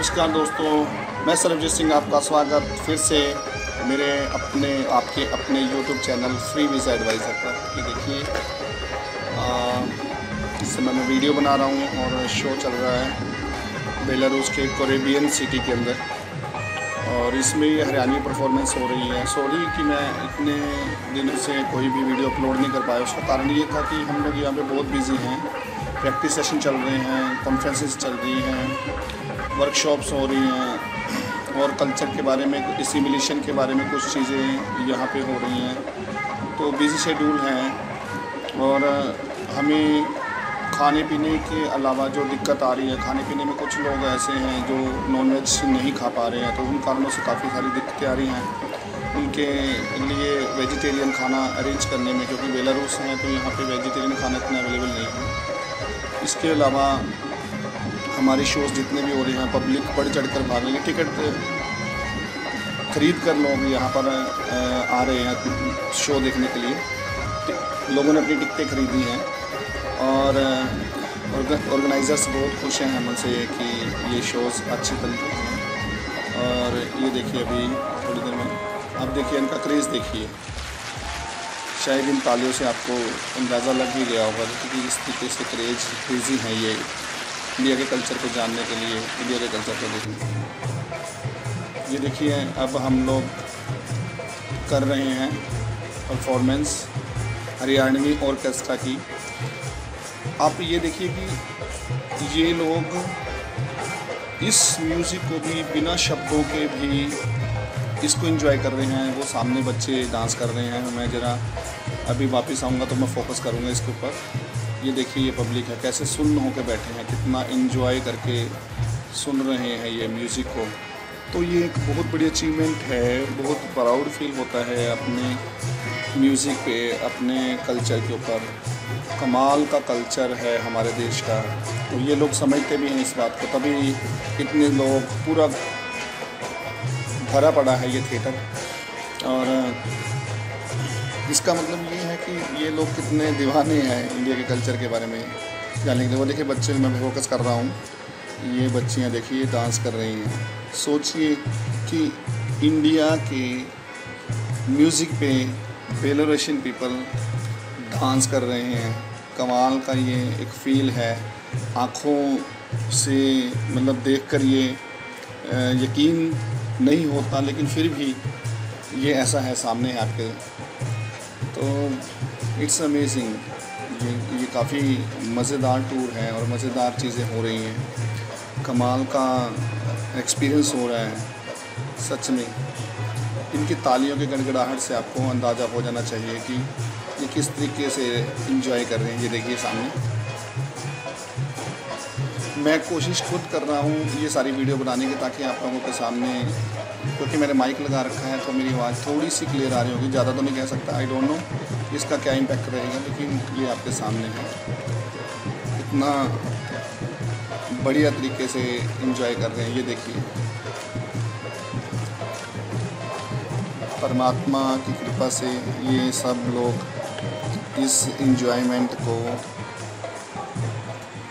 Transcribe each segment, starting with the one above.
नमस्कार दोस्तों, मैं सरबजीत सिंह आपका स्वागत। फिर से मेरे अपने, आपके अपने YouTube channel free visa adviser पर। ये देखिए इस समय मैं वीडियो बना रहा हूँ और शो चल रहा है बेलारूस के कोरेबियन सिटी के अंदर। और इसमें ये हरियाणवी परफॉर्मेंस हो रही है। सॉरी कि मैं इतने दिनों से कोई भी वीडियो अपलोड नहीं कर पाया। उसका कारण ये था कि हम लोग यहाँ पे बहुत बिज़ी हैं। प्रैक्टिस सेशन चल रहे हैं कॉन्फ्रेंसेस चल रही हैं। वर्कशॉप्स हो रही हैं, और कल्चर के बारे में सिमुलेशन के बारे में कुछ चीज़ें यहाँ पे हो रही हैं। तो बिज़ी शेड्यूल हैं, और हमें खाने पीने के अलावा जो दिक्कत आ रही है खाने पीने में कुछ लोग ऐसे हैं जो नॉन वेज नहीं खा पा रहे हैं तो उन कारणों से काफ़ी सारी दिक्कतें आ रही हैं। उनके लिए वेजिटेरियन खाना अरेंज करने में क्योंकि बेलारूस हैं तो यहाँ पे वेजिटेरियन खाना इतना अवेलेबल नहीं है। इसके अलावा हमारे शोज़ जितने भी हो रहे हैं पब्लिक बढ़ चढ़ कर भाग है टिकट ख़रीद कर लोग यहाँ पर आ रहे हैं शो देखने के लिए। लोगों ने अपनी टिकटें खरीदी हैं। और ऑर्गेनाइज़र्स बहुत खुश हैं हमसे कि ये शोज़ अच्छे बनते हैं। और ये देखिए अभी थोड़ी देर में अब देखिए इनका क्रेज़ देखिए। शायद इन तालियों से आपको अंदाज़ा लग ही गया होगा क्योंकि इस तरीके से क्रेज क्रेज़ी है ये। इंडिया के कल्चर को जानने के लिए, इंडिया के कल्चर को देखने ये देखिए, अब हम लोग कर रहे हैं परफॉर्मेंस हरियाणवी ऑर्केस्ट्रा की। आप ये देखिए कि ये लोग इस म्यूज़िक को भी बिना शब्दों के भी इसको एंजॉय कर रहे हैं। वो सामने बच्चे डांस कर रहे हैं। मैं ज़रा अभी वापस आऊँगा तो मैं फोकस करूँगा इसके ऊपर। ये देखिए ये पब्लिक है, कैसे सुन होकर बैठे हैं, कितना इन्जॉय करके सुन रहे हैं ये म्यूज़िक को। तो ये एक बहुत बड़ी अचीवमेंट है, बहुत प्राउड फील होता है अपने म्यूज़िक पे, अपने कल्चर के ऊपर। कमाल का कल्चर है हमारे देश का। तो ये लोग समझते भी हैं इस बात को, तभी इतने लोग, पूरा भरा पड़ा है ये थिएटर और इसका मतलब ये है कि ये लोग कितने दीवाने हैं इंडिया के कल्चर के बारे में। जानने के लिए वो देखिए, बच्चे, मैं फोकस कर रहा हूँ। ये बच्चियाँ, देखिए डांस कर रही हैं। सोचिए कि इंडिया के म्यूज़िक पे बेलोरेशन पीपल डांस कर रहे हैं। कमाल का ये एक फ़ील है। आँखों से मतलब देख कर ये यकीन नहीं होता, लेकिन फिर भी ये ऐसा है सामने आपके। तो इट्स अमेजिंग ये ये काफ़ी मज़ेदार टूर है और मज़ेदार चीज़ें हो रही हैं। कमाल का एक्सपीरियंस हो रहा है, सच में। इनकी तालियों के गड़गड़ाहट से आपको अंदाज़ा हो जाना चाहिए कि ये किस तरीके से इंजॉय कर रहे हैं, ये देखिए सामने। मैं कोशिश खुद कर रहा हूँ ये सारी वीडियो बनाने की ताकि आप लोगों के सामने क्योंकि मैंने माइक लगा रखा है तो मेरी आवाज़ थोड़ी सी क्लियर आ रही होगी। ज़्यादा तो नहीं कह सकता आई डोंट नो इसका क्या इम्पैक्ट रहेगा, लेकिन ये आपके सामने है। इतना बढ़िया तरीके से इंजॉय कर रहे हैं, ये देखिए। परमात्मा की कृपा से ये सब लोग इस इंजॉयमेंट को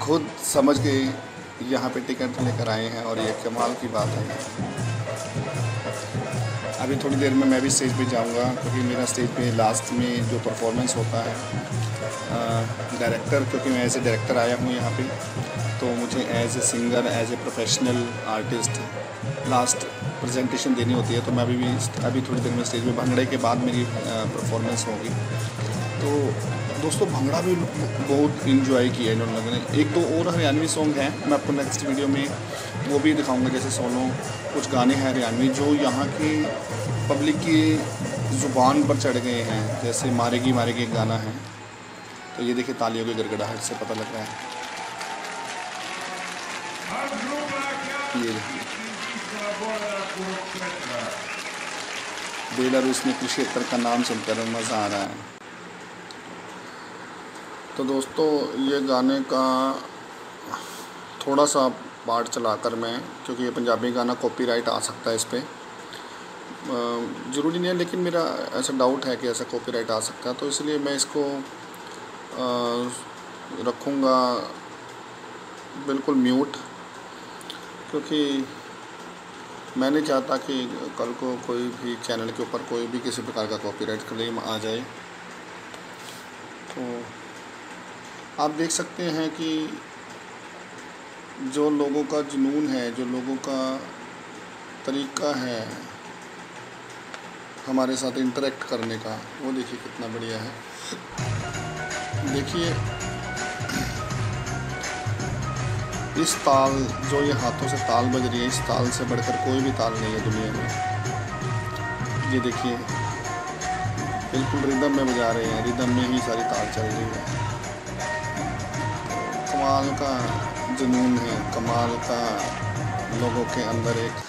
खुद समझ के यहाँ पे टिकट लेकर आए हैं, और ये कमाल की बात है। अभी थोड़ी देर में मैं भी स्टेज पे जाऊँगा, क्योंकि मेरा स्टेज पे लास्ट में जो परफॉर्मेंस होता है डायरेक्टर क्योंकि मैं एज ए डायरेक्टर आया हूँ यहाँ पे तो मुझे as a singer as a professional artist last presentation देनी होती है तो मैं अभी भी अभी थोड़ी देर में स्टेज में, भंगड़े के बाद मेरी परफॉर्मेंस होगी। तो दोस्तों, भंगड़ा भी बहुत इन्जॉय किया इन लोगों ने। एक दो और हरियाणवी सॉन्ग हैं, मैं आपको नेक्स्ट वीडियो में वो भी दिखाऊँगा, जैसे सोनो कुछ गाने हैं हरियाणवी, जो यहाँ की पब्लिक की ज़ुबान पर चढ़ गए हैं, जैसे मारेगी मारेगी एक गाना है। तो ये देखिए, तालियों के गड़गड़ाहट से पता लग रहा है। ये बेलारूस में कुरुक्षेत्र का नाम सुनकर मज़ा आ रहा है। तो दोस्तों, ये गाने का थोड़ा सा पार्ट चलाकर मैं, क्योंकि ये पंजाबी गाना कॉपीराइट आ सकता है इस पर ज़रूरी नहीं है, लेकिन मेरा ऐसा डाउट है कि ऐसा कॉपीराइट आ सकता है तो इसलिए मैं इसको रखूँगा बिल्कुल म्यूट क्योंकि मैं नहीं चाहता कि कल को कोई भी चैनल के ऊपर कोई भी किसी प्रकार का कॉपीराइट क्लेम आ जाए। तो आप देख सकते हैं कि जो लोगों का जुनून है, जो लोगों का तरीका है हमारे साथ इंटरेक्ट करने का, वो देखिए कितना बढ़िया है। देखिए इस ताल, जो ये हाथों से ताल बज रही है, इस ताल से बढ़कर कोई भी ताल नहीं है दुनिया में। ये देखिए, बिल्कुल रिदम में बजा रहे हैं, रिदम में ही सारी ताल चल रही है। कमाल का जुनून है, कमाल का लोगों के अंदर एक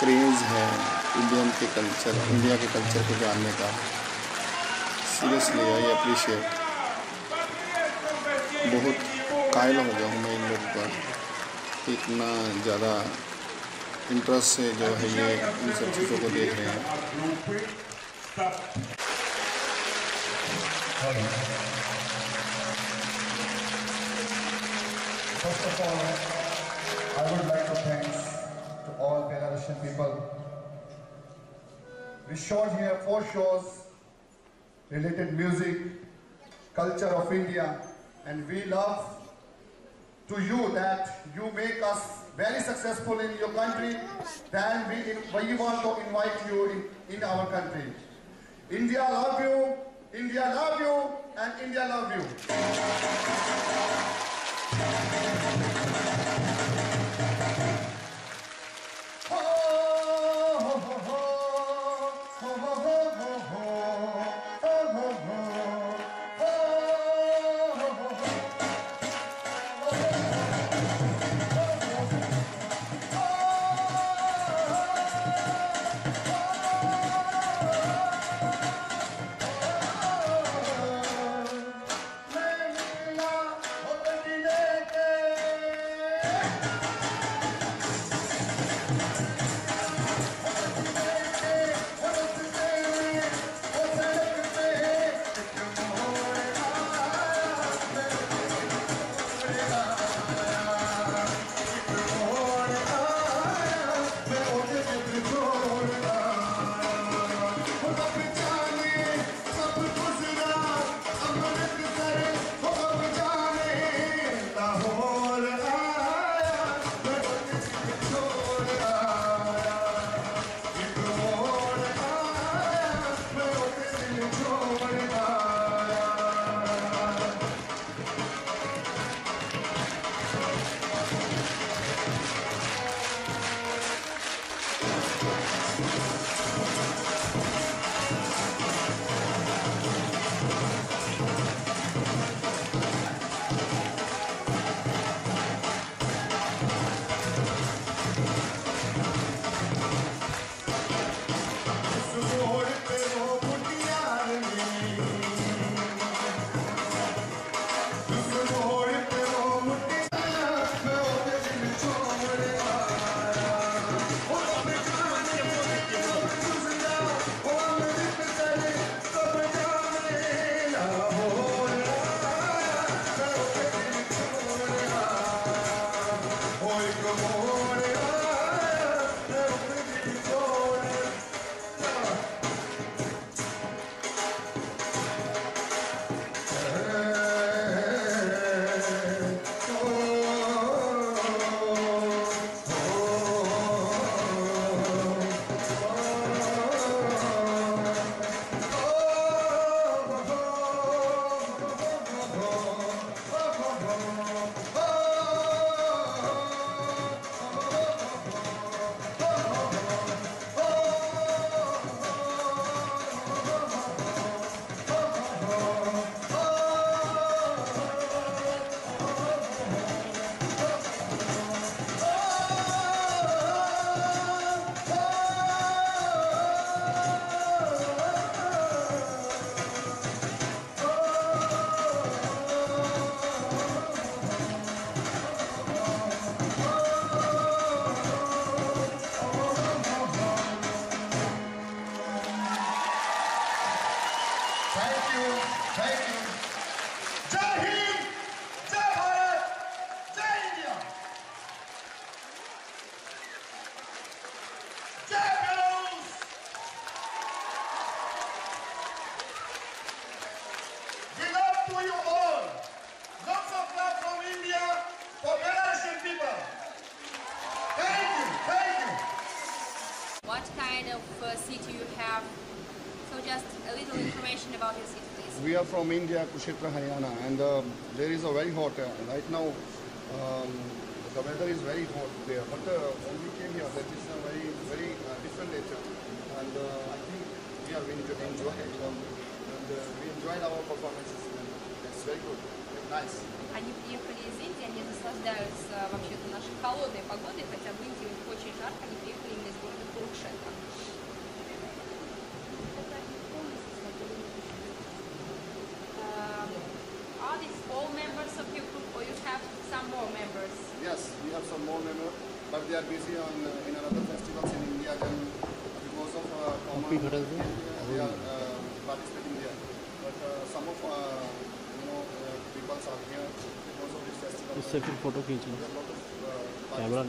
क्रेज़ है इंडियन के कल्चर, इंडिया के कल्चर को जानने का। Seriously, I appreciate. बहुत कायल हो गया हूँ मैं इन लोगों का इतना ज़्यादा इंटरेस्ट से जो है ये इन सब चीज़ों को देख रहे हैं I would like to thanks to all Belarusian people. We showed here four shows related music, culture of India, and we love to you that you make us very successful in your country, then we, we want to invite you in, in our country. India love you, India love you, and India love you. Thank you. Thank you. Jai Jai Jai Jai We love to you all. Lots of love from India for people. Thank you. Thank you. What kind of uh, city you have So just a little information about your city, please. We are from India, Kushetra, Haryana, and um, there is a very hot uh, right now. Um, the weather is very hot there, but uh, when we came here, that is a very, very uh, different nature, and uh, I think we have enjoyed, enjoyed it, um, and uh, we enjoyed our performances. And it's very good, very nice. Они приехали из Индии, они наслаждаются вообще-то нашей холодной погодой, хотя в Индии у них очень жарко, они приехали именно из города Курукшетра. Some more members, but they are busy on uh, in another festivals in India. Then because of uh, common, they are uh, participating there. But uh, some of uh, you know uh, people are here because of this festival. उससे फिर photo खींच लो uh, camera.